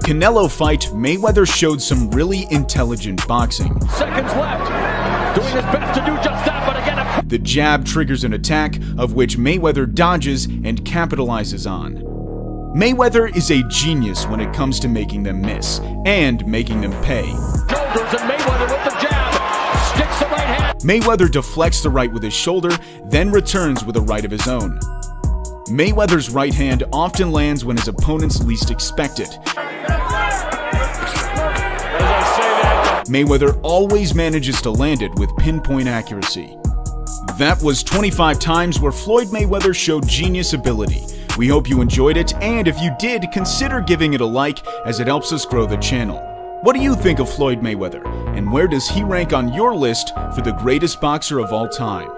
Canelo fight, Mayweather showed some really intelligent boxing. Seconds left. Doing his best to do just that, but again, a The jab triggers an attack, of which Mayweather dodges and capitalizes on. Mayweather is a genius when it comes to making them miss and making them pay. shoulders and Mayweather with the jab. Sticks the right hand. Mayweather deflects the right with his shoulder, then returns with a right of his own. Mayweather's right hand often lands when his opponents least expect it. Mayweather always manages to land it with pinpoint accuracy. That was 25 times where Floyd Mayweather showed genius ability. We hope you enjoyed it, and if you did, consider giving it a like as it helps us grow the channel. What do you think of Floyd Mayweather, and where does he rank on your list for the greatest boxer of all time?